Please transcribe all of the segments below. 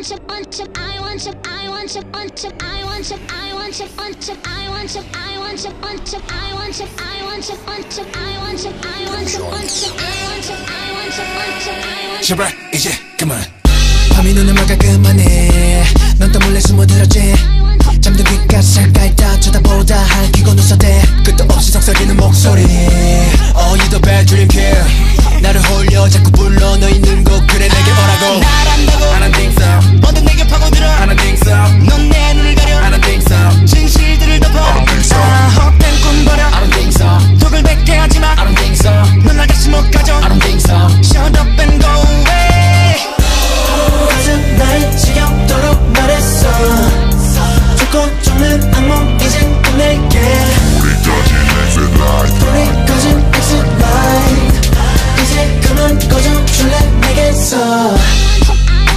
want you, want you, I want you, I want you, want you, I want you, I want you, want you, I want you, I want you, want you, I want you, I want you, want you, I want you, I want you, want you, I want you, I want you, want you, I want you. 제발 이제 그만 밤이 눈을 막아 그만해 넌또 몰래 숨어들었지 잠든 귓가에 잠깐 있다 쳐다보다 할기고 눈썹대 끝도 없이 속삭이는 목소리 Oh you the bad dream kill 나를 홀려 자꾸 불러 너 있는 곳 죽는 악몽 이젠 끝낼게. 우리 꺼진 exit light. 이제 그만 꺼져 줄래 내게서. I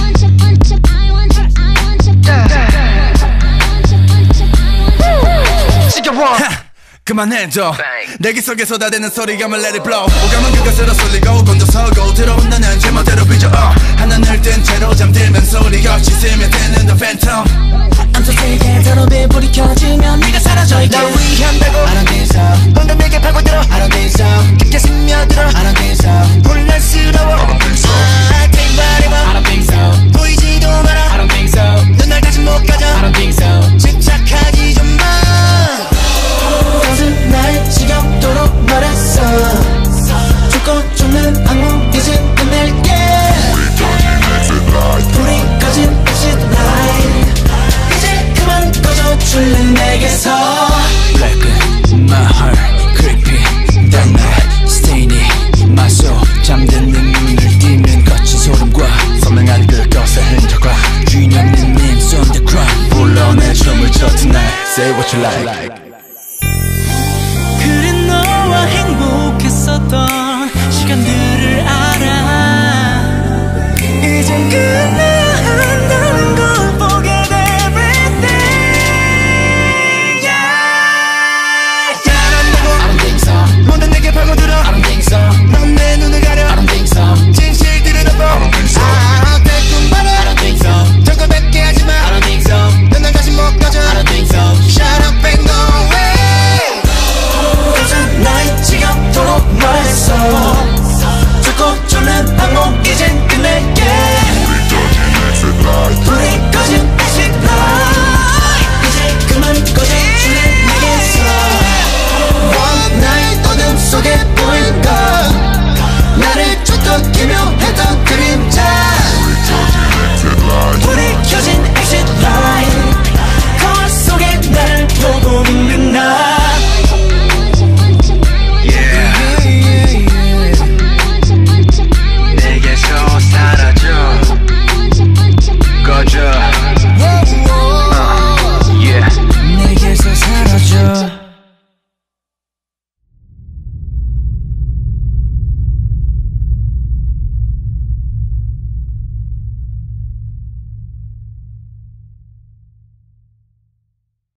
want you, want you, I want you, I want you, I want you, want you, I want you. 그만해 줘. 내기 속에 쏟아대는 소리감을 let it blow. 오감은 그것으로 쏠리고 곤두서고 들어온 나는 제멋대로 빚어 uh. 하나늘 뜬 채로 잠들면 소리 없이 스며드는 Say what you like. 그래 너와 행복했었던 시간들을 알